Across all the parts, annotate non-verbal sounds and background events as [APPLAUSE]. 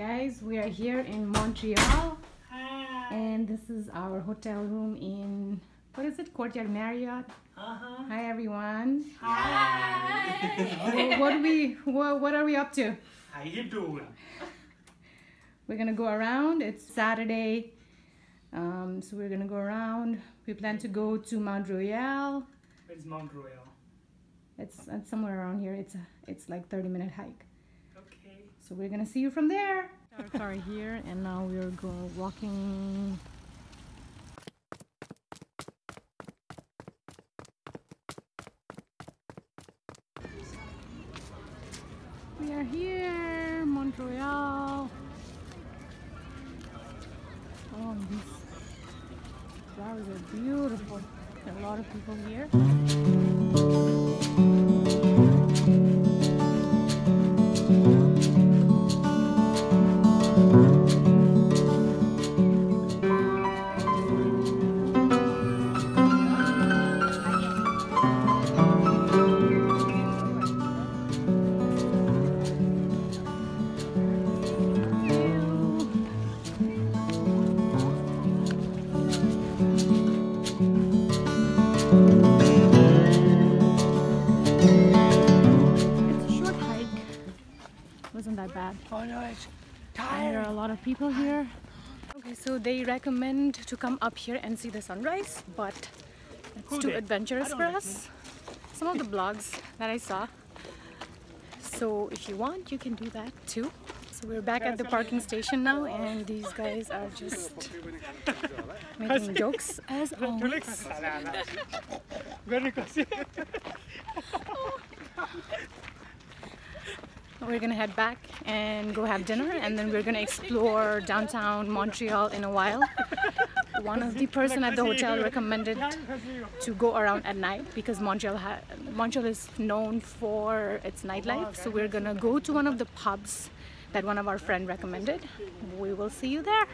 guys, we are here in Montreal and this is our hotel room in what is it? Courtyard Marriott. Uh-huh. Hi everyone. Hi. What are we what, what are we up to? How you doing? We're gonna go around. It's Saturday, um, so we're gonna go around. We plan to go to Mount Royal. Where's Mount Royal? It's, it's somewhere around here. It's a, it's like 30 minute hike. Okay. So we're gonna see you from there. Our car here, and now we're go walking. We are here, Montreal. Oh, these flowers are beautiful. There are a lot of people here. It's And there are a lot of people here. Okay, so they recommend to come up here and see the sunrise, but it's too adventurous for us. Some of the blogs that I saw. So if you want, you can do that too. So we're back at the parking station now, and these guys are just making jokes as always. [LAUGHS] We're gonna head back and go have dinner, and then we're gonna explore downtown Montreal in a while. One of the person at the hotel recommended to go around at night because Montreal Montreal is known for its nightlife. So we're gonna go to one of the pubs that one of our friend recommended. We will see you there.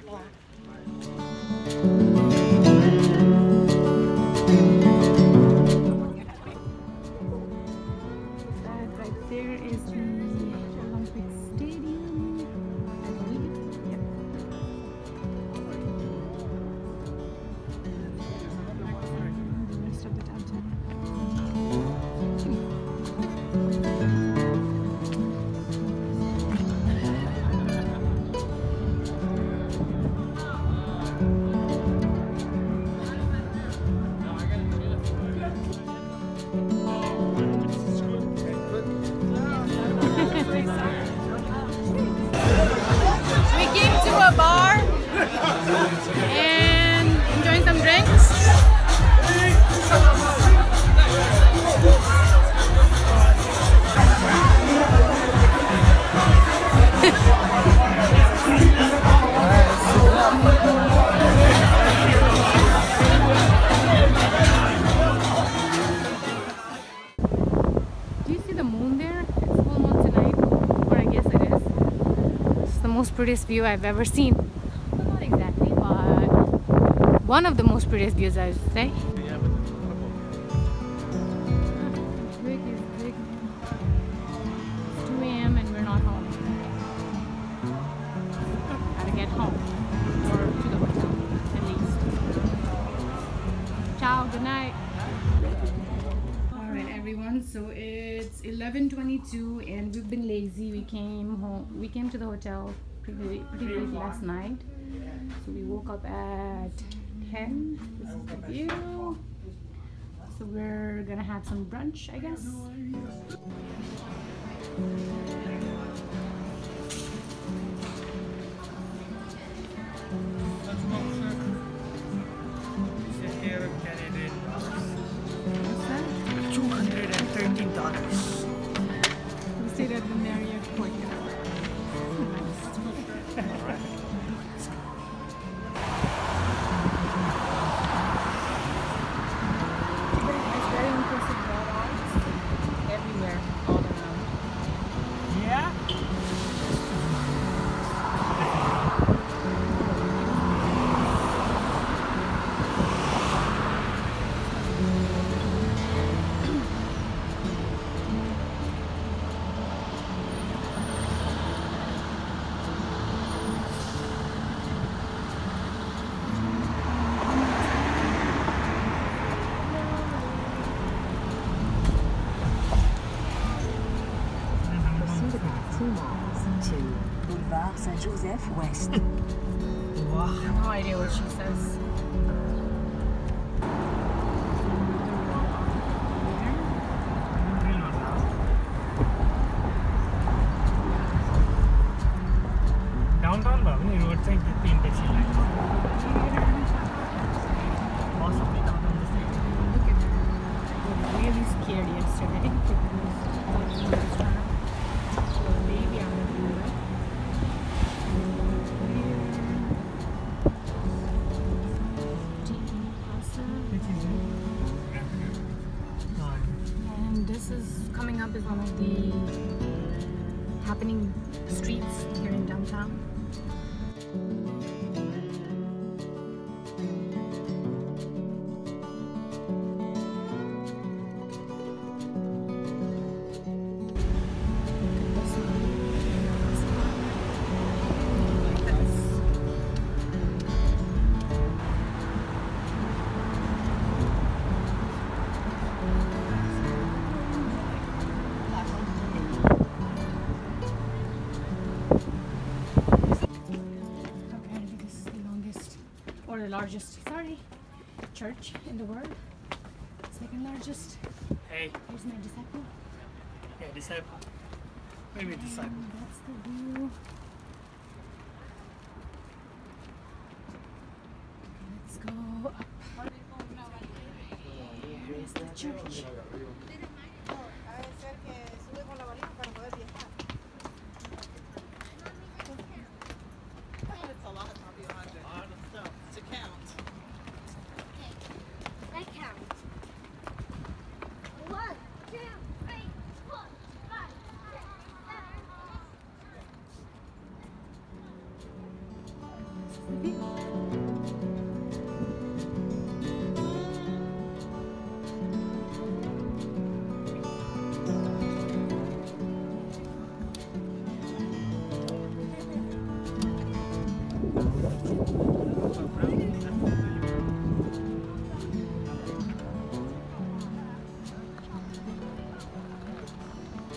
Prettiest view I've ever seen. Well, not exactly, but one of the most prettiest views I would say. Big is big. It's 2 a.m. and we're not home. Gotta get home. Or to the hotel, at least. Ciao, good night. Alright everyone, so it's 11:22 and we've been lazy. We came home. We came to the hotel pretty pretty late last night. So we woke up at 10. This is the view. So we're gonna have some brunch, I guess. Joseph West. wow. I have no idea what she says. Downtown Possibly downtown. Look at that. Really scared yesterday. This is coming up is one of the happening streets here in downtown. Largest, sorry, church in the world. Second largest. Hey, Here's my disciple. yeah, disciple. Maybe disciple. And that's the view. Let's go up. Here is the church.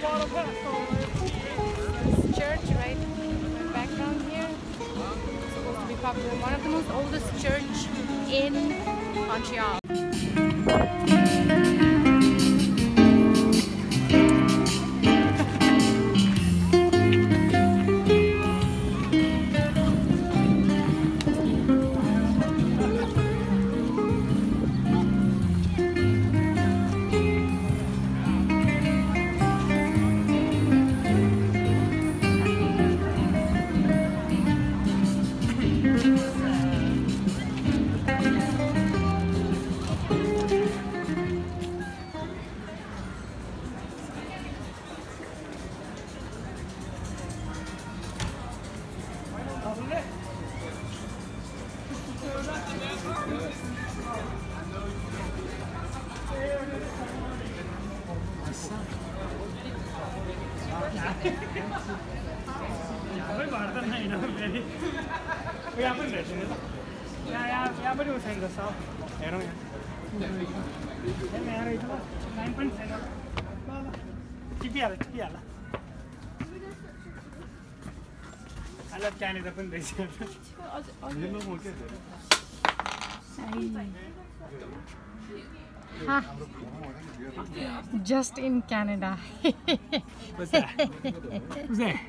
This church right in the background here. It's supposed to be popular. One of the most oldest church in Montreal. यहाँ पनि भेट्छ नि त यहाँ यहाँ यहाँ पनि उठाइ जस्तो हेरौँ यहाँ हेर्नु यहाँ रहेछ ल लाइन पनि छैन ल ल टिपिहाल टिपिहाल अहिले पनि रहेछ. Just in Canada. [LAUGHS] What's that? Who's that?